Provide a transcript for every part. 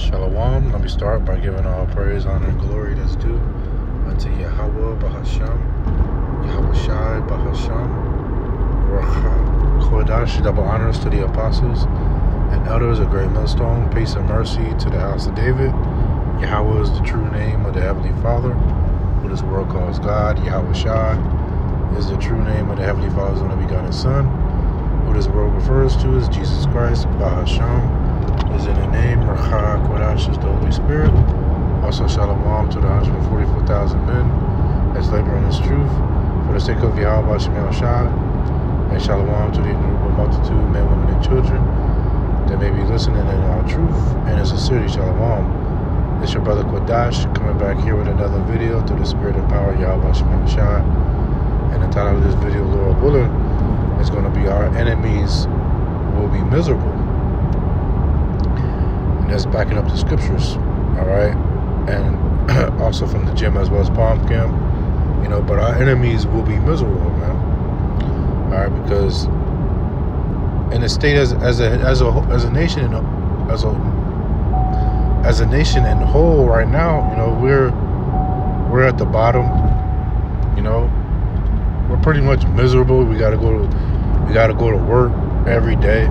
Shalom. Let me start by giving all praise, honor, and glory that's due unto Yahweh Bahasham, Yahweh Shai Bahasham, Chodash, double honors to the apostles and elders of Great Millstone, peace and mercy to the house of David. Yahweh is the true name of the Heavenly Father, who this world calls God. Yahweh Shai is the true name of the Heavenly Father's only begotten Son, who this world refers to as Jesus Christ. Bahasham is in the name. Racha Kodash the Holy Spirit. Also, Shalom to the 144,000 men that's laboring in this truth for the sake of Yahweh Shemel Shah. And Shalom to the innumerable multitude, men, women, and children that may be listening in all truth and in sincerity. Shalom. It's your brother Qadash coming back here with another video through the spirit and power of Yahweh Shemel Shah. And the title of this video, Lord willing, is going to be Our Enemies Will Be Miserable that's backing up the scriptures, all right, and also from the gym as well as Palm Camp, you know. But our enemies will be miserable, man. All right, because in the state as as a as a as a nation as a as a nation in whole right now, you know, we're we're at the bottom. You know, we're pretty much miserable. We gotta go to we gotta go to work every day,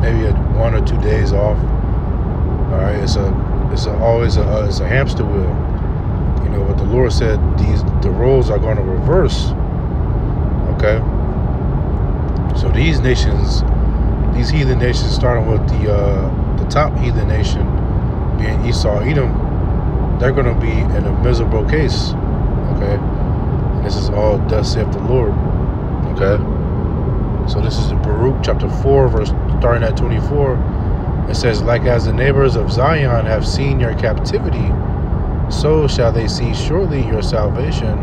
maybe one or two days off all right, it's a it's a, always a it's a hamster wheel. You know, but the Lord said these the roles are going to reverse. Okay. So these nations, these heathen nations, starting with the uh, the top heathen nation, being Esau, Edom, they're going to be in a miserable case. Okay. And this is all thus saith the Lord. Okay. So this is in Baruch chapter four, verse starting at twenty four it says, Like as the neighbors of Zion have seen your captivity, so shall they see surely your salvation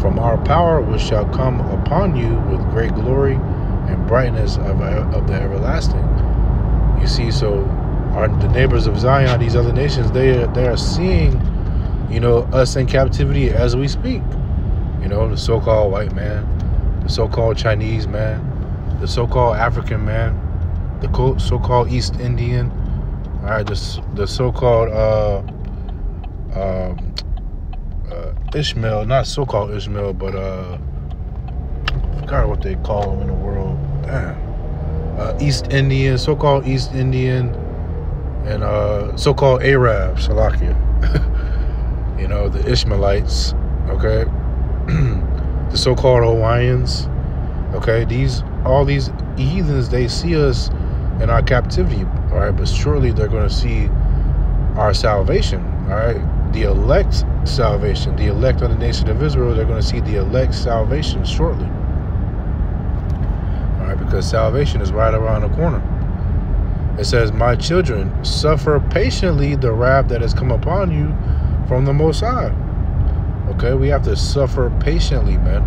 from our power, which shall come upon you with great glory and brightness of, of the everlasting. You see, so our the neighbors of Zion, these other nations, they they are seeing, you know, us in captivity as we speak. You know, the so-called white man, the so-called Chinese man, the so-called African man, the so-called East Indian, all right, the, the so-called uh, um, uh, Ishmael, not so-called Ishmael, but uh, I forgot what they call them in the world. Damn. Uh, East Indian, so-called East Indian, and uh, so-called Arab, Salakia. you know, the Ishmaelites, okay? the so-called Hawaiians, okay? These, all these heathens, they see us in our captivity, all right? But surely they're going to see our salvation, all right? The elect salvation, the elect of the nation of Israel, they're going to see the elect salvation shortly, all right? Because salvation is right around the corner. It says, My children, suffer patiently the wrath that has come upon you from the Most High. Okay, we have to suffer patiently, man.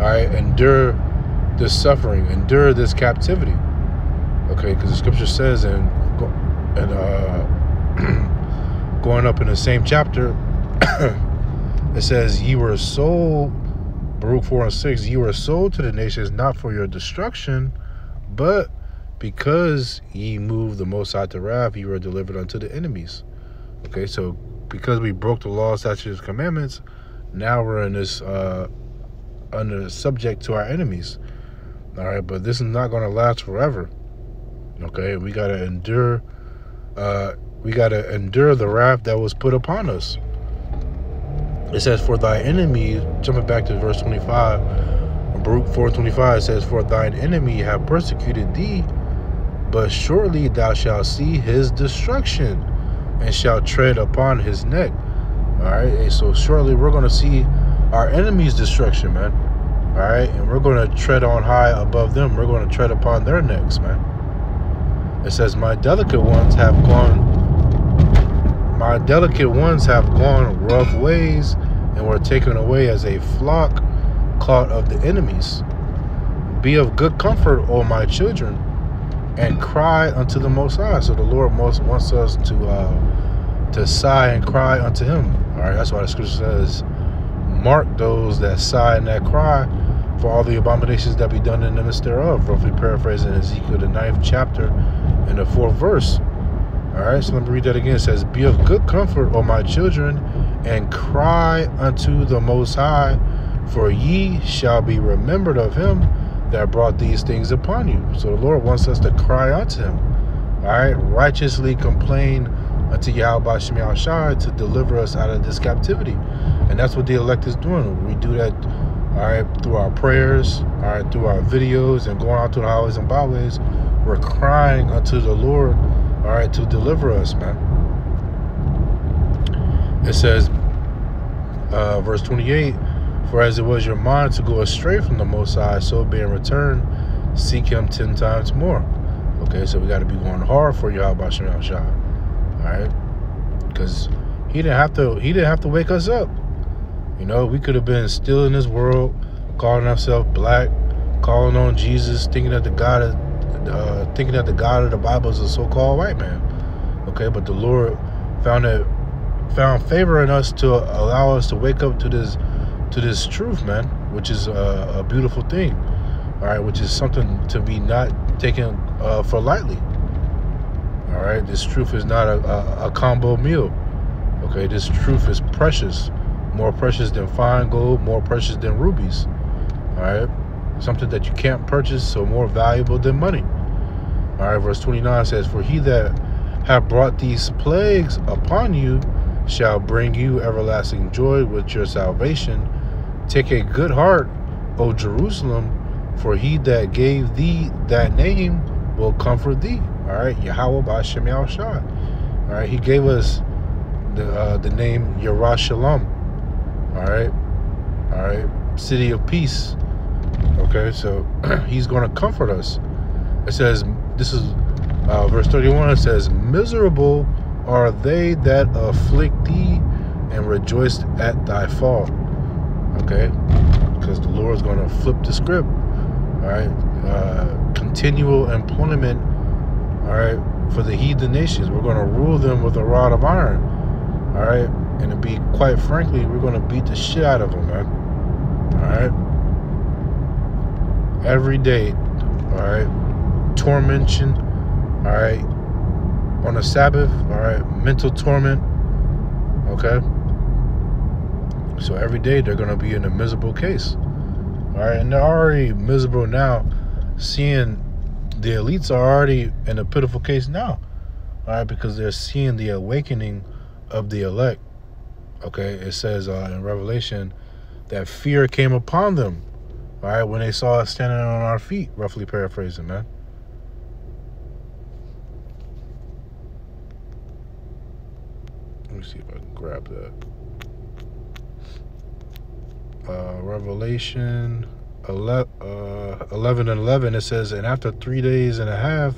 All right, endure this suffering, endure this captivity. Okay, because the scripture says, and and uh, going up in the same chapter, it says, "You were sold." Baruch four and six. You were sold to the nations not for your destruction, but because ye moved the Most High to wrath, you were delivered unto the enemies. Okay, so because we broke the law, statutes, commandments, now we're in this uh, under subject to our enemies. All right, but this is not going to last forever. Okay, we got to endure. Uh, we got to endure the wrath that was put upon us. It says, "For thy enemy," jumping back to verse twenty-five, Baruch four twenty-five says, "For thine enemy have persecuted thee, but surely thou shalt see his destruction, and shalt tread upon his neck." All right, so surely we're going to see our enemy's destruction, man. All right, and we're going to tread on high above them. We're going to tread upon their necks, man. It says, My delicate ones have gone, my delicate ones have gone rough ways and were taken away as a flock caught of the enemies. Be of good comfort, O my children, and cry unto the Most High. So the Lord most wants us to uh, to sigh and cry unto Him. All right, that's why the Scripture says, "Mark those that sigh and that cry." for all the abominations that be done in the midst thereof. Roughly paraphrasing Ezekiel, the ninth chapter and the fourth verse. All right, so let me read that again. It says, Be of good comfort, O my children, and cry unto the Most High, for ye shall be remembered of him that brought these things upon you. So the Lord wants us to cry unto him. All right, righteously complain unto Yahweh Shem Shai to deliver us out of this captivity. And that's what the elect is doing. We do that all right, through our prayers, all right, through our videos and going out to the highways and byways. We're crying unto the Lord, all right, to deliver us, man. It says, uh, verse 28, For as it was your mind to go astray from the Most High, so being returned, seek him ten times more. Okay, so we got to be going hard for Yahweh Shem. All right, because he didn't have to. He didn't have to wake us up. You know, we could have been still in this world, calling ourselves black, calling on Jesus, thinking that the God, uh, thinking that the God of the Bible is a so-called white man. Okay, but the Lord found it, found favor in us to allow us to wake up to this, to this truth, man, which is a, a beautiful thing. All right, which is something to be not taken uh, for lightly. All right, this truth is not a, a, a combo meal. Okay, this truth is precious, more precious than fine gold, more precious than rubies. All right, something that you can't purchase, so more valuable than money. All right, verse 29 says, For he that have brought these plagues upon you shall bring you everlasting joy with your salvation. Take a good heart, O Jerusalem, for he that gave thee that name will comfort thee. All right, Yahweh by Shem. All right, he gave us the uh, the name Yerushalayim. All right, all right, city of peace. Okay, so he's going to comfort us. It says, this is uh, verse 31. It says, "Miserable are they that afflict thee, and rejoice at thy fall." Okay, because the Lord is going to flip the script. All right, uh, continual employment. All right, for the heathen nations, we're going to rule them with a rod of iron. All right, and to be quite frankly, we're going to beat the shit out of them, man. All right, every day. All right, tormentation. All right, on a Sabbath. All right, mental torment. Okay. So every day they're going to be in a miserable case. All right, and they're already miserable now. Seeing the elites are already in a pitiful case now. All right, because they're seeing the awakening of the elect. Okay, it says uh, in Revelation that fear came upon them. All right, when they saw us standing on our feet, roughly paraphrasing, man. Let me see if I can grab that uh, Revelation 11, uh, 11 and 11, it says, And after three days and a half,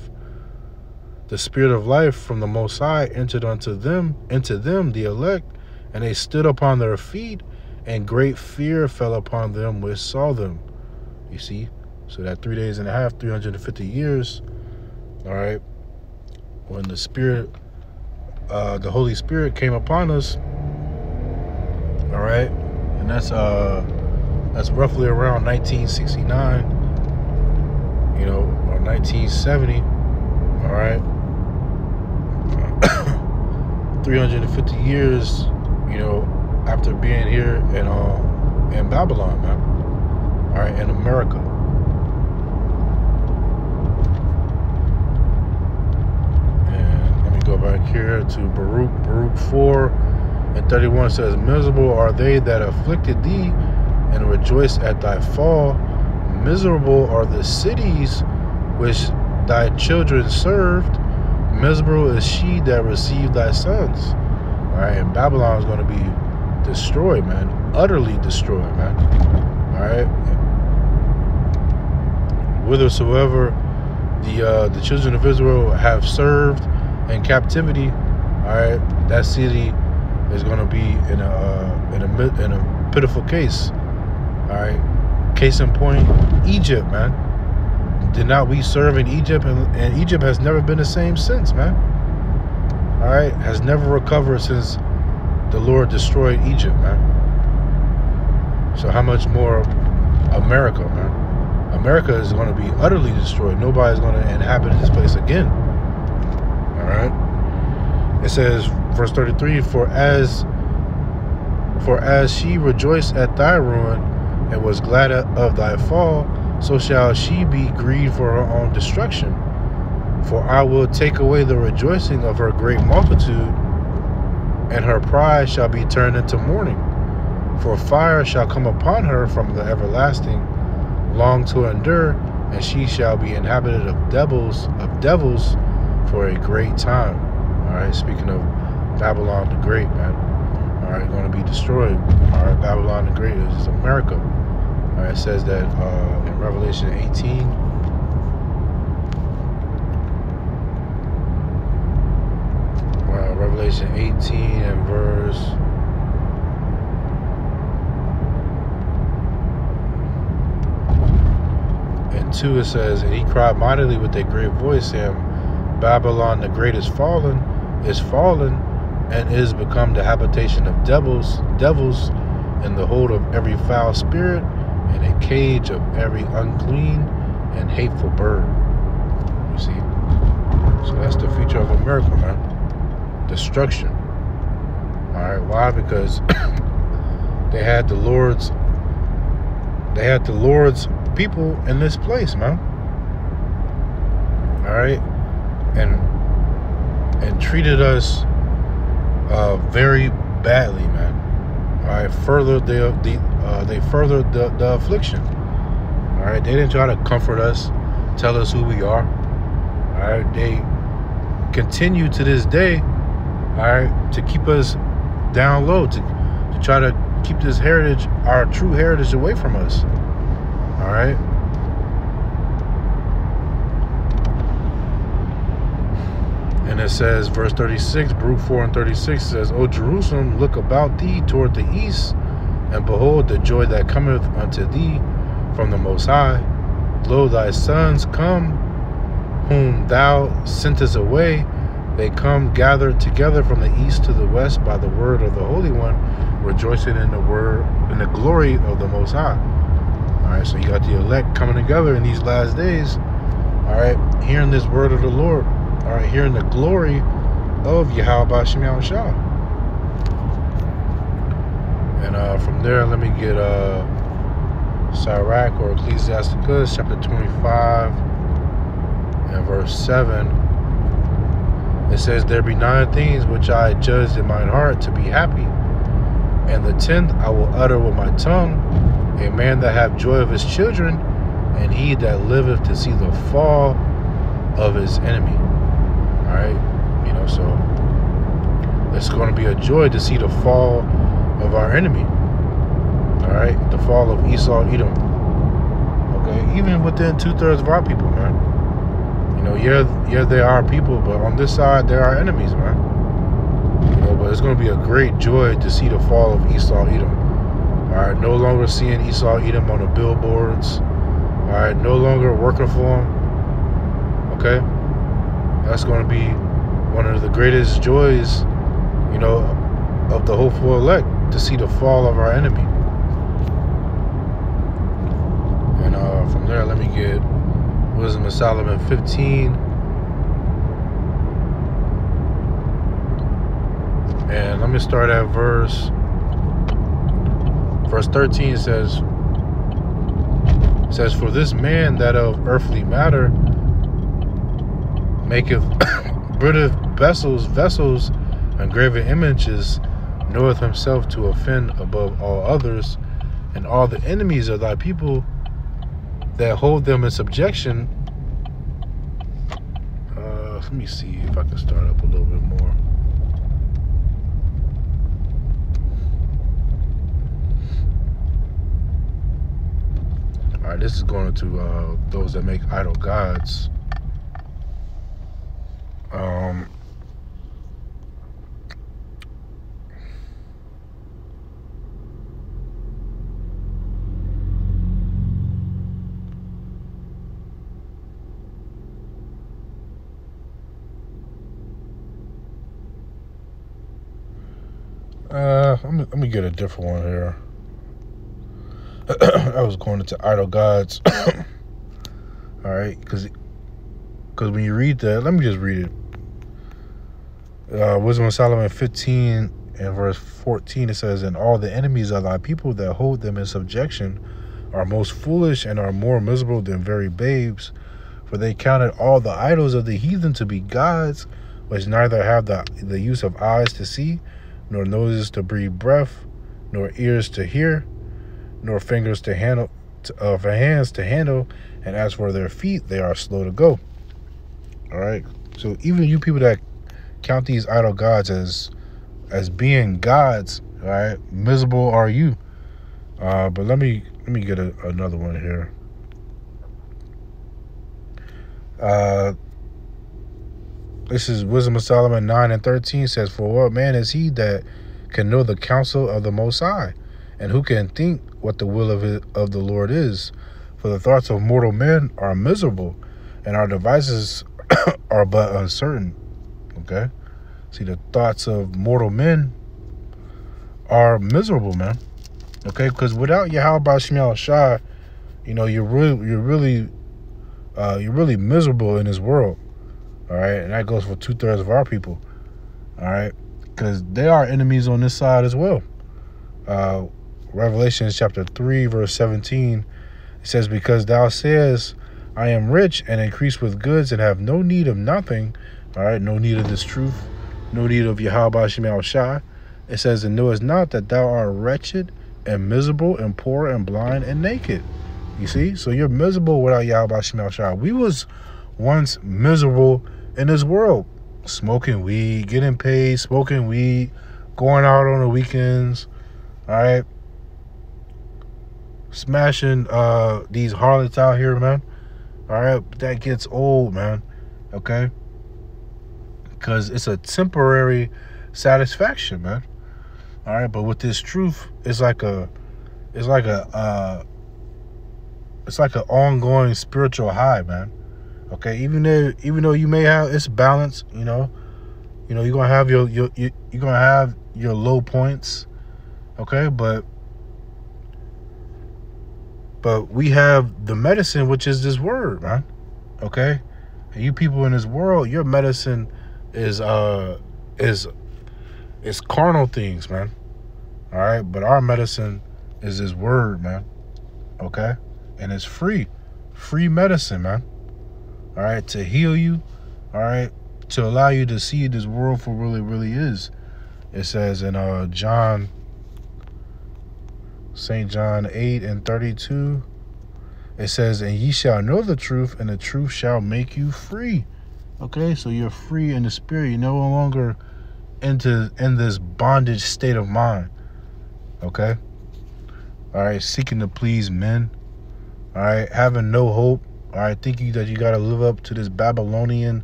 the Spirit of life from the Most High entered unto them, into them, the elect, and they stood upon their feet, and great fear fell upon them which saw them. You see? So that three days and a half, 350 years, all right, when the Spirit, uh, the Holy Spirit came upon us, all right, and that's uh that's roughly around 1969 you know or 1970 all right 350 years you know after being here in uh in babylon man all right in america and let me go back here to baruch baruch 4 and 31 says, Miserable are they that afflicted thee, and rejoice at thy fall. Miserable are the cities which thy children served. Miserable is she that received thy sons. All right, and Babylon is going to be destroyed, man. Utterly destroyed, man. All right. Whithersoever the uh, the children of Israel have served in captivity, all right, that city is going to be in a uh, in a in a pitiful case. All right, case in point, Egypt, man. Did not we serve in Egypt, and, and Egypt has never been the same since, man. All right, has never recovered since the Lord destroyed Egypt, man. So how much more America, man? America is going to be utterly destroyed. Nobody's going to inhabit this place again. All right. it says, verse 33, For as for as she rejoiced at thy ruin and was glad of thy fall, so shall she be grieved for her own destruction. For I will take away the rejoicing of her great multitude, and her pride shall be turned into mourning. For fire shall come upon her from the everlasting, long to endure, and she shall be inhabited of devils, of devils, for a great time. All right, speaking of Babylon the Great, man all right, going to be destroyed. All right, Babylon the Great is America. All right, it says that uh, in Revelation 18. Uh, Revelation 18 and verse. 2 it says, And he cried mightily with a great voice, saying, Babylon the great is fallen, is fallen, and is become the habitation of devils, devils, and the hold of every foul spirit, and a cage of every unclean and hateful bird. You see? So that's the future of America, man. Destruction. Alright, why? Because they had the Lord's they had the Lord's people in this place, man. Alright? And and treated us uh, very badly, man. All right, further the, the uh, they furthered the, the affliction. All right, they didn't try to comfort us, tell us who we are. All right, they continue to this day. All right, to keep us down low, to to try to keep this heritage, our true heritage, away from us. All right. And it says, verse 36, Baruch 4 and 36 says, O Jerusalem, look about thee toward the east, and behold the joy that cometh unto thee from the Most High. Lo, thy sons come, whom thou sentest away. They come gathered together from the east to the west by the word of the Holy One, rejoicing in the word in the glory of the Most High. All right, so you got the elect coming together in these last days. All right, hearing this word of the Lord all right, hearing the glory of Yahweh Shem Shah. And uh, from there, let me get uh, Sirach or Ecclesiasticus chapter 25 and verse 7. It says, There be nine things which I judged in mine heart to be happy. And the tenth I will utter with my tongue, a man that have joy of his children, and he that liveth to see the fall of his enemy. All right, you know, so it's going to be a joy to see the fall of our enemy. All right, the fall of Esau, Edom. Okay, even within two thirds of our people, man. You know, yeah, yeah, they are people, but on this side, there are enemies, man. You know, but it's going to be a great joy to see the fall of Esau, Edom. All right, no longer seeing Esau, Edom on the billboards. All right, no longer working for them. Okay that's going to be one of the greatest joys, you know, of the hopeful elect to see the fall of our enemy. And uh, from there, let me get Wisdom of Solomon 15. And let me start at verse verse 13 says says for this man that of earthly matter maketh British vessels, vessels, and graven images, knoweth himself to offend above all others, and all the enemies of thy people that hold them in subjection. Uh, let me see if I can start up a little bit more. All right, this is going to uh, those that make idol gods. Um, Uh, let me, let me get a different one here. I was going into idol gods. All right, because because when you read that, let me just read it. uh, Wisdom of Solomon 15 and verse 14, it says, And all the enemies of thy people that hold them in subjection are most foolish and are more miserable than very babes. For they counted all the idols of the heathen to be gods, which neither have the, the use of eyes to see, nor noses to breathe breath, nor ears to hear, nor fingers to handle, uh, for hands to handle, and as for their feet, they are slow to go. All right. So even you people that count these idol gods as as being gods, all right, miserable are you. Uh, but let me let me get a, another one here. Uh, this is Wisdom of Solomon 9 and 13 says, For what man is he that can know the counsel of the Most High? And who can think what the will of, it, of the Lord is? For the thoughts of mortal men are miserable, and our devices are but uncertain. Okay? See, the thoughts of mortal men are miserable, man. Okay? Because without Yahweh Shemiel Shah, you know, you're really, you're really, uh, you're really miserable in this world. All right? And that goes for two thirds of our people. All right? Because they are enemies on this side as well. Uh, Revelation chapter 3, verse 17, it says, Because thou sayest, I am rich and increase with goods and have no need of nothing. All right, no need of this truth, no need of Yahweh Shemal Shah. It says, And knowest not that thou art wretched and miserable and poor and blind and naked. You see? So you're miserable without Yahweh Shemal Shah. We was once miserable in this world. Smoking weed, getting paid, smoking weed, going out on the weekends. All right smashing uh these harlots out here, man. All right, that gets old, man. Okay, because it's a temporary satisfaction, man. All right, but with this truth, it's like a, it's like a, uh, it's like an ongoing spiritual high, man. Okay, even though even though you may have it's balance, you know, you know you're gonna have your your you're gonna have your low points, okay, but but we have the medicine, which is this word, man. Okay? And you people in this world, your medicine is uh is is carnal things, man. All right, but our medicine is this word, man. Okay? And it's free. Free medicine, man. All right, to heal you, all right, to allow you to see this world for really really is. It says in uh John St. John 8 and 32. It says, And ye shall know the truth, and the truth shall make you free. Okay, so you're free in the spirit. You're no longer into in this bondage state of mind. Okay? All right, seeking to please men. All right, having no hope. All right, thinking that you got to live up to this Babylonian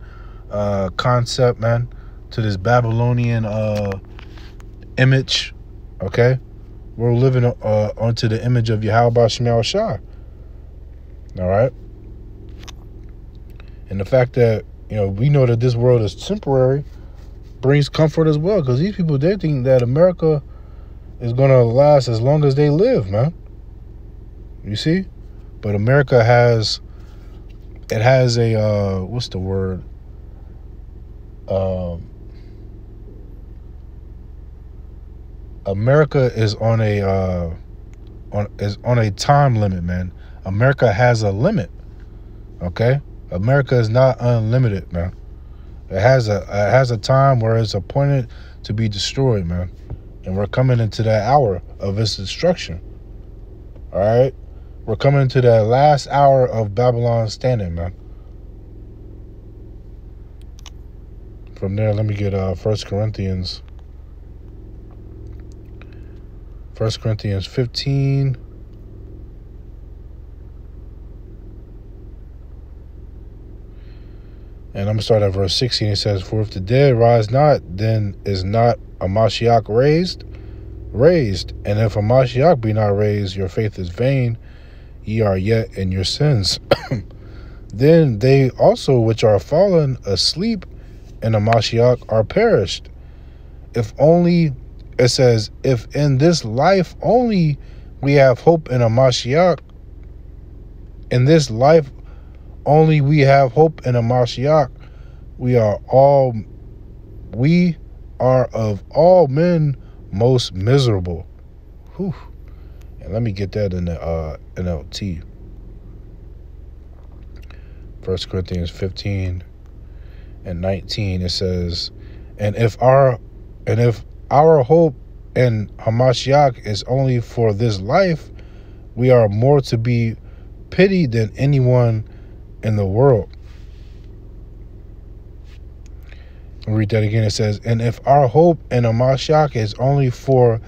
uh, concept, man, to this Babylonian uh, image. Okay? We're living uh, onto the image of Yahweh Shemal Shah. All right. And the fact that, you know, we know that this world is temporary brings comfort as well. Because these people, they think that America is going to last as long as they live, man. You see? But America has, it has a, uh, what's the word? Um, America is on a uh, on is on a time limit, man. America has a limit. Okay, America is not unlimited, man. It has a it has a time where it's appointed to be destroyed, man. And we're coming into that hour of its destruction. All right, we're coming into that last hour of Babylon standing, man. From there, let me get uh First Corinthians First Corinthians 15. And I'm going to start at verse 16. It says, For if the dead rise not, then is not a Mashiach raised? Raised. And if a Mashiach be not raised, your faith is vain. Ye are yet in your sins. then they also which are fallen asleep in a Mashiach are perished. If only it says, if in this life only we have hope in a Mashiach, in this life only we have hope in a Mashiach, we are all we are of all men most miserable. Whew. And let me get that in the uh, NLT. First Corinthians 15 and 19 it says, "And if our and if our hope in Hamashiach is only for this life, we are more to be pitied than anyone in the world." I'll read that again. It says, And if our hope in a Mashiach is only for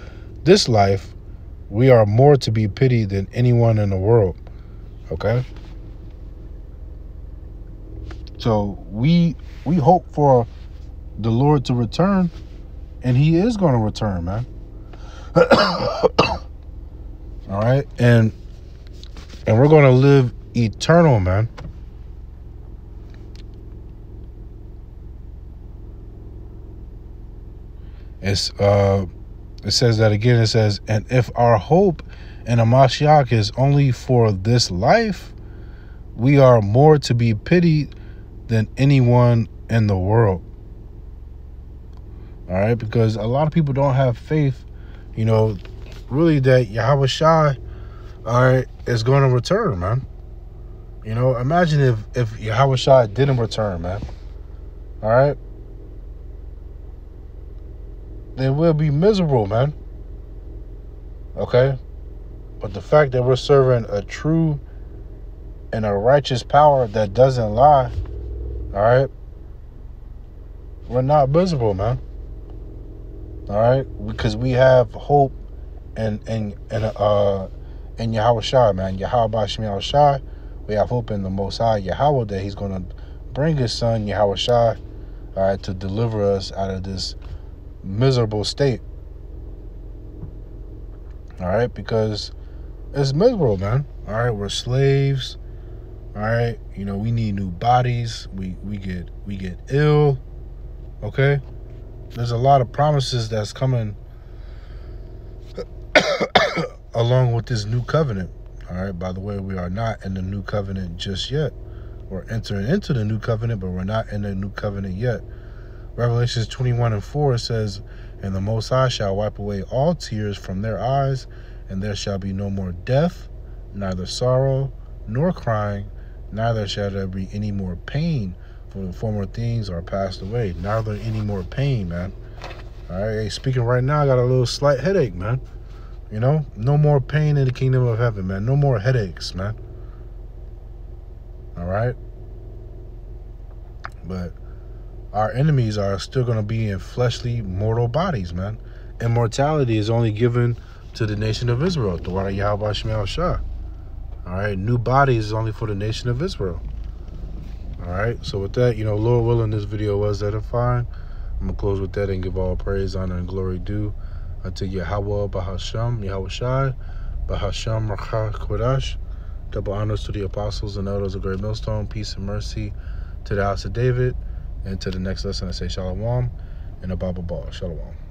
this life, we are more to be pitied than anyone in the world. Okay? So we we hope for the Lord to return, and He is going to return, man. All right, and and we're going to live eternal, man. It's uh it says that again, it says, and if our hope in a Mashiach is only for this life, we are more to be pitied than anyone in the world. All right, because a lot of people don't have faith, you know, really that Yahweh Shai, all right, is going to return, man. You know, imagine if if Yahweh Shai didn't return, man. All right, then we'll be miserable, man. Okay? But the fact that we're serving a true and a righteous power that doesn't lie, all right? We're not miserable, man. All right? Because we have hope and and and uh in Yahweh man. Yahweh Bashmi Shai. We have hope in the Most High Yahweh that He's gonna bring His Son Yahweh all right, to deliver us out of this miserable state. All right, because it's miserable, man. All right, we're slaves. All right, you know we need new bodies. We we get we get ill. Okay, there's a lot of promises that's coming along with this new covenant. All right. By the way, we are not in the new covenant just yet. We're entering into the new covenant, but we're not in the new covenant yet. Revelations 21 and 4 says, And the Most High shall wipe away all tears from their eyes, and there shall be no more death, neither sorrow, nor crying, neither shall there be any more pain, the former things are passed away. Neither any more pain, man. All right, speaking right now, I got a little slight headache, man. You know, no more pain in the kingdom of heaven, man. No more headaches, man. All right. But our enemies are still going to be in fleshly, mortal bodies, man. Immortality is only given to the nation of Israel. Dwara Yahweh Shemel Shah. All right, new bodies is only for the nation of Israel. All right, so with that, you know, Lord willing, this video was edifying. I'm to close with that and give all praise, honor, and glory due unto Yahweh Bahasham, Yahweh Shai, Bahasham Rakha Kodash. Double honors to the apostles and elders of Great Millstone. Peace and mercy to the house of David. And to the next lesson, I say Shalom and a Bible ball. Shalom.